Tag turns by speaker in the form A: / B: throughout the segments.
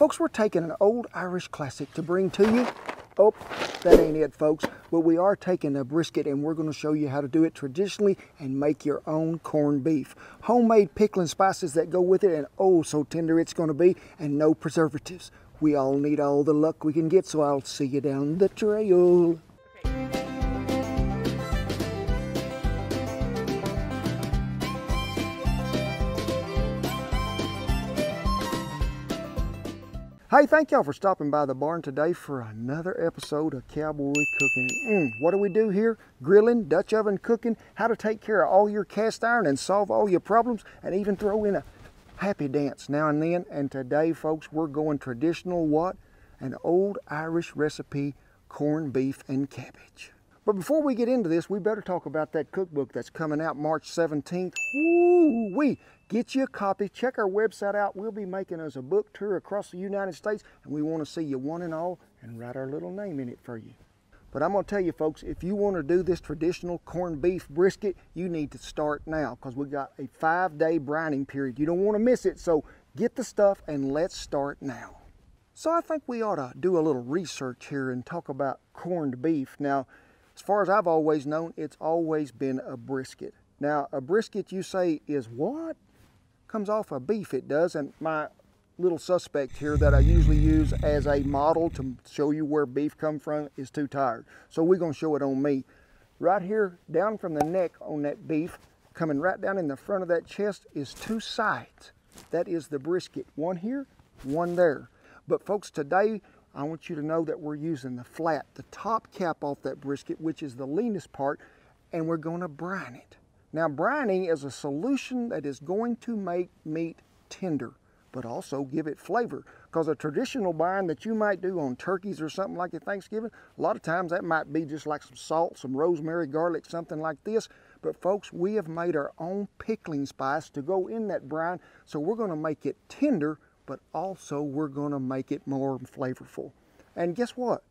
A: Folks, we're taking an old Irish classic to bring to you. Oh, that ain't it, folks. But we are taking a brisket and we're going to show you how to do it traditionally and make your own corned beef. Homemade pickling spices that go with it and oh, so tender it's going to be and no preservatives. We all need all the luck we can get, so I'll see you down the trail. Hey, thank y'all for stopping by the barn today for another episode of Cowboy Cooking. Mm, what do we do here? Grilling, Dutch oven cooking, how to take care of all your cast iron and solve all your problems, and even throw in a happy dance now and then. And today, folks, we're going traditional what? An old Irish recipe, corned beef and cabbage. But before we get into this, we better talk about that cookbook that's coming out March 17th. Woo wee! Get you a copy. Check our website out. We'll be making us a book tour across the United States, and we want to see you one and all and write our little name in it for you. But I'm going to tell you, folks, if you want to do this traditional corned beef brisket, you need to start now because we got a five-day brining period. You don't want to miss it, so get the stuff and let's start now. So I think we ought to do a little research here and talk about corned beef. Now, as far as I've always known, it's always been a brisket. Now, a brisket you say is what? Comes off of beef, it does. And my little suspect here that I usually use as a model to show you where beef come from is too tired. So we're gonna show it on me. Right here, down from the neck on that beef, coming right down in the front of that chest is two sides. That is the brisket. One here, one there. But folks, today I want you to know that we're using the flat, the top cap off that brisket, which is the leanest part, and we're going to brine it. Now, brining is a solution that is going to make meat tender, but also give it flavor. Because a traditional brine that you might do on turkeys or something like at Thanksgiving, a lot of times that might be just like some salt, some rosemary, garlic, something like this. But folks, we have made our own pickling spice to go in that brine, so we're going to make it tender but also we're going to make it more flavorful. And guess what?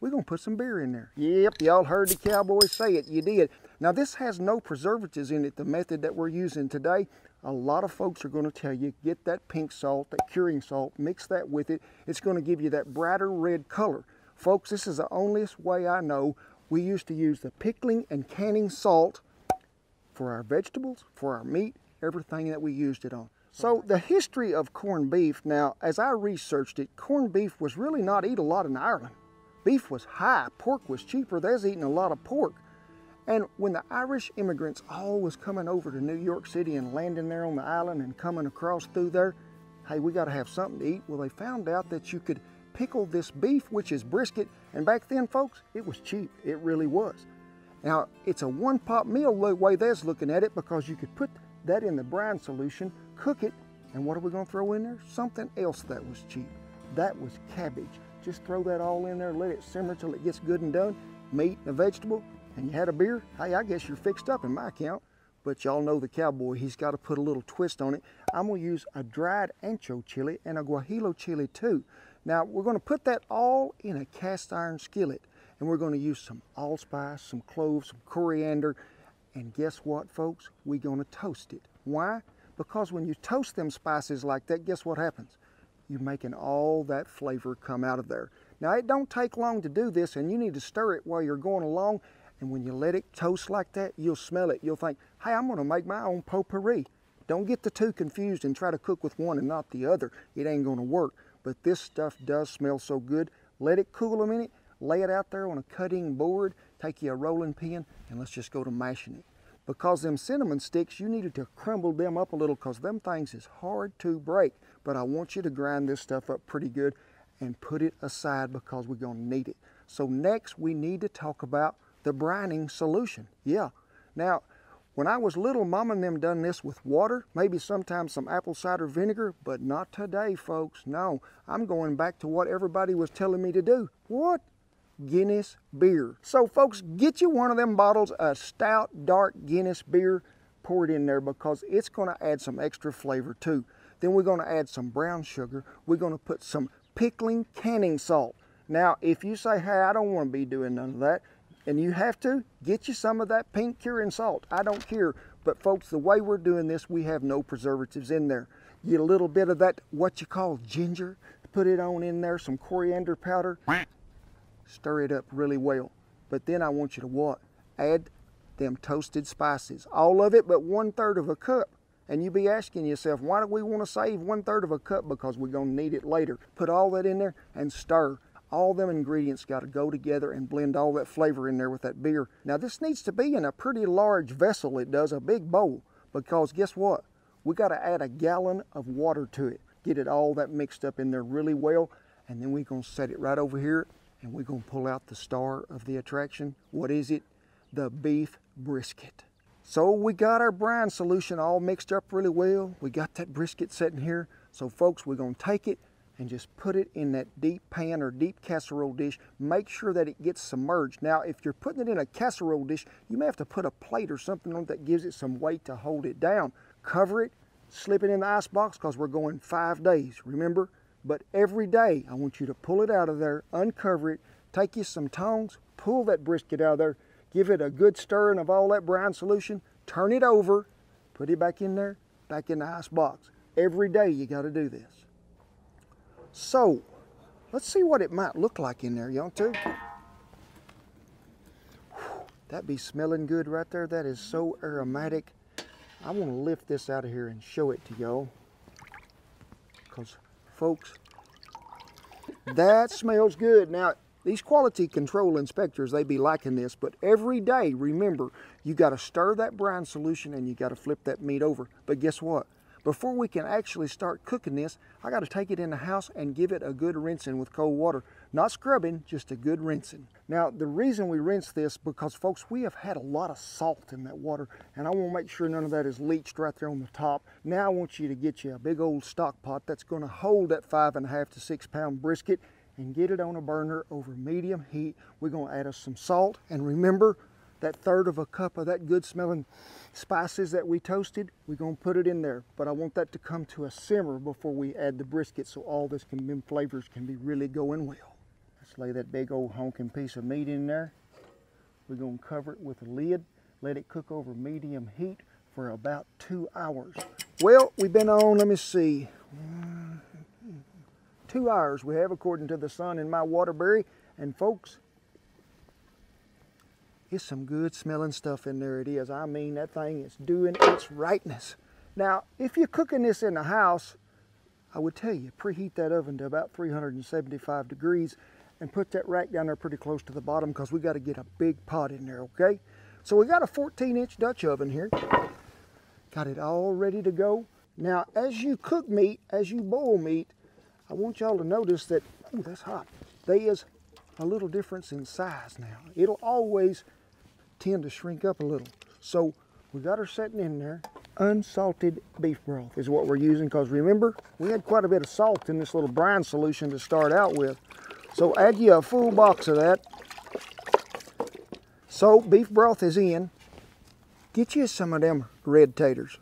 A: We're going to put some beer in there. Yep, y'all heard the cowboys say it. You did. Now, this has no preservatives in it, the method that we're using today. A lot of folks are going to tell you, get that pink salt, that curing salt, mix that with it. It's going to give you that brighter red color. Folks, this is the only way I know. We used to use the pickling and canning salt for our vegetables, for our meat, everything that we used it on. So the history of corned beef, now as I researched it, corned beef was really not eat a lot in Ireland. Beef was high, pork was cheaper, they was eating a lot of pork. And when the Irish immigrants all was coming over to New York City and landing there on the island and coming across through there, hey, we got to have something to eat. Well, they found out that you could pickle this beef, which is brisket, and back then, folks, it was cheap. It really was. Now, it's a one-pot meal the way they's looking at it because you could put that in the brine solution, cook it, and what are we going to throw in there? Something else that was cheap. That was cabbage. Just throw that all in there, let it simmer till it gets good and done. Meat and a vegetable, and you had a beer. Hey, I guess you're fixed up in my account. But y'all know the cowboy, he's got to put a little twist on it. I'm to use a dried ancho chili and a guajillo chili too. Now, we're going to put that all in a cast iron skillet. And we're going to use some allspice, some cloves, some coriander, and guess what, folks? We're going to toast it. Why? Because when you toast them spices like that, guess what happens? You're making all that flavor come out of there. Now, it don't take long to do this, and you need to stir it while you're going along. And when you let it toast like that, you'll smell it. You'll think, hey, I'm to make my own potpourri. Don't get the two confused and try to cook with one and not the other. It ain't to work. But this stuff does smell so good. Let it cool a minute. Lay it out there on a cutting board take you a rolling pin and let's just go to mashing it. Because them cinnamon sticks, you needed to crumble them up a little because them things is hard to break. But I want you to grind this stuff up pretty good and put it aside because we're going to need it. So next we need to talk about the brining solution. Yeah. Now, when I was little, Mom and them done this with water, maybe sometimes some apple cider vinegar, but not today, folks. No, I'm going back to what everybody was telling me to do. What? Guinness beer. So folks, get you one of them bottles of stout, dark Guinness beer. Pour it in there because it's going to add some extra flavor too. Then we're going to add some brown sugar. We're going to put some pickling canning salt. Now, if you say, hey, I don't want to be doing none of that, and you have to, get you some of that pink curing salt. I don't care. But folks, the way we're doing this, we have no preservatives in there. Get a little bit of that, what you call ginger, put it on in there, some coriander powder, stir it up really well. But then I want you to what? Add them toasted spices. All of it but one third of a cup. And you be asking yourself, why do we want to save one third of a cup? Because we're going to need it later. Put all that in there and stir. All them ingredients got to go together and blend all that flavor in there with that beer. Now this needs to be in a pretty large vessel, it does, a big bowl. Because guess what? We got to add a gallon of water to it. Get it all that mixed up in there really well. And then we're going to set it right over here and we're going to pull out the star of the attraction. What is it? The beef brisket. So we got our brine solution all mixed up really well. We got that brisket sitting here. So folks, we're going to take it and just put it in that deep pan or deep casserole dish. Make sure that it gets submerged. Now, if you're putting it in a casserole dish, you may have to put a plate or something on that gives it some weight to hold it down. Cover it, slip it in the ice box because we're going five days, remember? But every day, I want you to pull it out of there, uncover it, take you some tongs, pull that brisket out of there, give it a good stirring of all that brine solution, turn it over, put it back in there, back in the ice box. Every day you got to do this. So, let's see what it might look like in there, y'all too. That be smelling good right there. That is so aromatic. I want to lift this out of here and show it to y'all. Because, folks, that smells good. Now, these quality control inspectors, they be liking this, but every day, remember, you got to stir that brine solution and you got to flip that meat over. But guess what? Before we can actually start cooking this, I got to take it in the house and give it a good rinsing with cold water. Not scrubbing, just a good rinsing. Now, the reason we rinse this, because folks, we have had a lot of salt in that water, and I want to make sure none of that is leached right there on the top. Now I want you to get you a big old stock pot that's going to hold that five and a half to six pound brisket and get it on a burner over medium heat. We're going to add us some salt, and remember, that third of a cup of that good smelling spices that we toasted, we're to put it in there. But I want that to come to a simmer before we add the brisket so all this can, flavors can be really going well. Let's lay that big old honking piece of meat in there. We're to cover it with a lid, let it cook over medium heat for about two hours. Well, we've been on, let me see, two hours we have according to the sun in my Waterbury. And folks, it's some good smelling stuff in there it is. I mean, that thing is doing its rightness. Now, if you're cooking this in the house, I would tell you, preheat that oven to about 375 degrees and put that rack down there pretty close to the bottom because we got to get a big pot in there, okay? So we got a 14 inch Dutch oven here. Got it all ready to go. Now, as you cook meat, as you boil meat, I want y'all to notice that, oh, that's hot. There is a little difference in size now. It'll always tend to shrink up a little. So we got her setting in there. Unsalted beef broth is what we're using because remember, we had quite a bit of salt in this little brine solution to start out with. So add you a full box of that. So beef broth is in. Get you some of them red taters.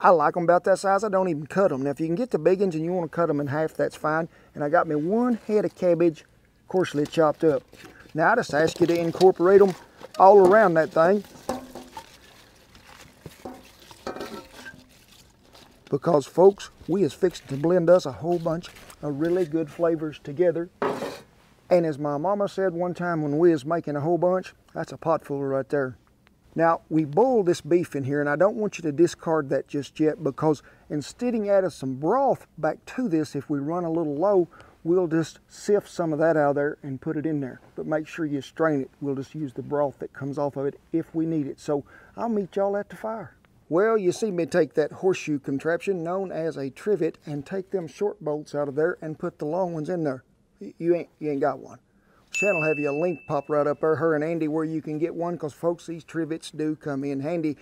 A: I, like them about that size. I don't even cut them. Now if you can get the big ones and you want to cut them in half, that's fine. And I got me one head of cabbage coarsely chopped up. Now I just ask you to incorporate them all around that thing. Because folks, we is fixing to blend us a whole bunch of really good flavors together. And as my mama said one time when we was making a whole bunch, that's a pot full right there. Now, we boiled this beef in here, and I don't want you to discard that just yet because instead of adding some broth back to this, if we run a little low, we'll just sift some of that out of there and put it in there. But make sure you strain it. We'll just use the broth that comes off of it if we need it. So I'll meet y'all at the fire. Well, you see me take that horseshoe contraption known as a trivet and take them short bolts out of there and put the long ones in there. You ain't, you ain't got one. Shannon have you a link pop right up there, her and Andy, where you can get one because folks, these trivets do come in handy.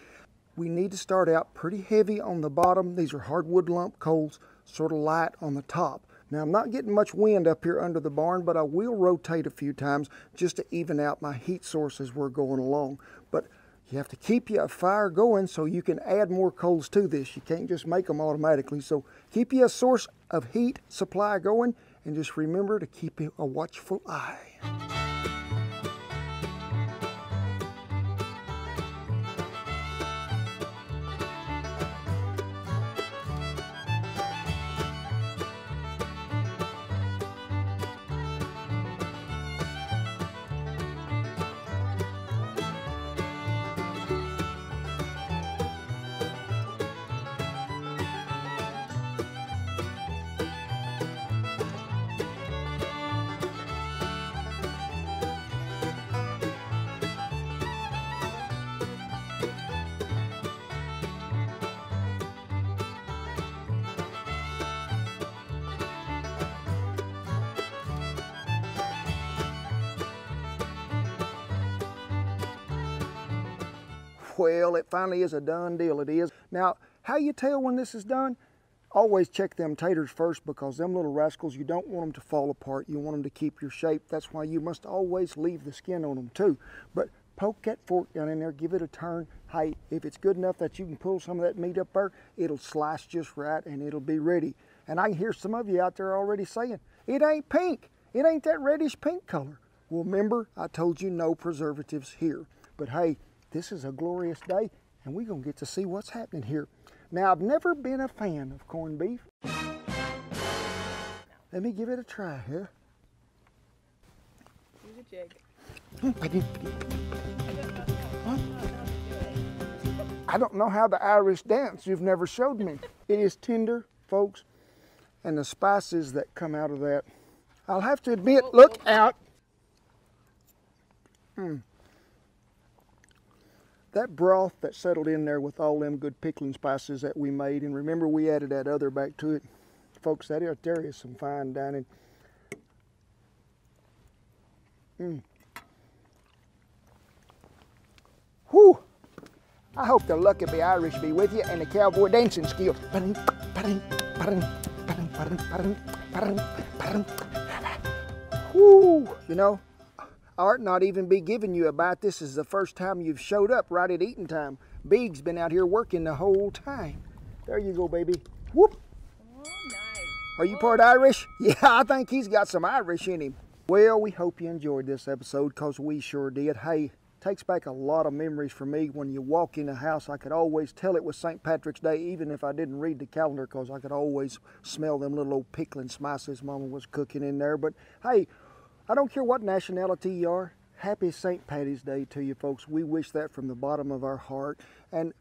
A: We need to start out pretty heavy on the bottom. These are hardwood lump coals, sort of light on the top. Now I'm not getting much wind up here under the barn, but I will rotate a few times just to even out my heat source as we're going along. But you have to keep your fire going so you can add more coals to this. You can't just make them automatically. So keep you a source of heat supply going and just remember to keep a watchful eye. Well, it finally is a done deal, it is. Now, how you tell when this is done? Always check them taters first because them little rascals, you don't want them to fall apart. You want them to keep your shape. That's why you must always leave the skin on them too. But poke that fork down in there, give it a turn. Hey, if it's good enough that you can pull some of that meat up there, it'll slice just right and it'll be ready. And I hear some of you out there already saying, it ain't pink. It ain't that reddish pink color. Well, remember, I told you no preservatives here. But hey, this is a glorious day and we're going to get to see what's happening here. Now, I've never been a fan of corned beef. Let me give it a try here. I don't know how the Irish dance. You've never showed me. It is tender, folks, and the spices that come out of that. I'll have to admit, look out. Mm. That broth that settled in there with all them good pickling spices that we made, and remember we added that other back to it. Folks, that right there is some fine dining. Mm. Whew. I hope the luck of the Irish be with you and the cowboy dancing skills. Whew. You know, Ought not even be giving you a bite. This is the first time you've showed up right at eating time. Beeg's been out here working the whole time. There you go, baby. Whoop.
B: Oh, nice.
A: Are you part Irish? Yeah, I think he's got some Irish in him. Well, we hope you enjoyed this episode because we sure did. Hey, takes back a lot of memories for me. When you walk in the house, I could always tell it was St. Patrick's Day, even if I didn't read the calendar, because I could always smell them little old pickling spices Mama was cooking in there. But hey, I don't care what nationality you are. Happy St. Patty's Day to you folks. We wish that from the bottom of our heart. And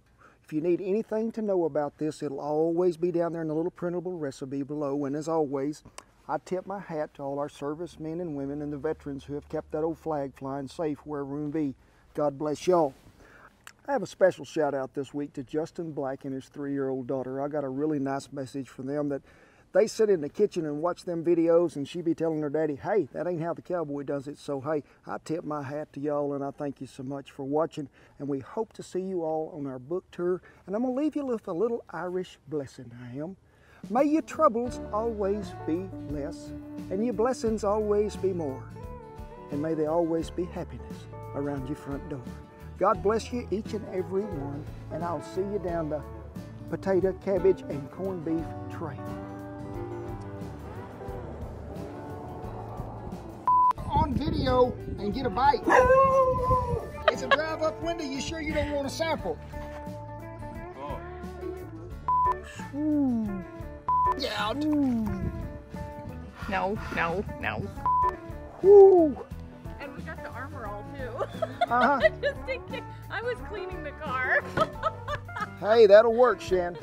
A: if you need anything to know about this, it'll always be down there in the little printable recipe below. And as always, I tip my hat to all our servicemen and women and the veterans who have kept that old flag flying safe wherever we be. God bless y'all. I have a special shout out this week to Justin Black and his three-year-old daughter. I got a really nice message from them that they sit in the kitchen and watch them videos and she be telling her daddy, hey, that ain't how the cowboy does it. So, hey, I tip my hat to y'all and I thank you so much for watching. And we hope to see you all on our book tour. And I'm going to leave you with a little Irish blessing, I am. May your troubles always be less and your blessings always be more. And may there always be happiness around your front door. God bless you, each and every one, and I'll see you down the potato, cabbage, and corned beef tray. On video and get a bite. it's a drive up window. You sure you don't want a sample? Ooh. Yeah.
B: No, no, no.
A: Woo.
B: And we got the armor all too.
A: Uh-huh.
B: Just in case. I was cleaning the car.
A: Hey, that'll work, Shan.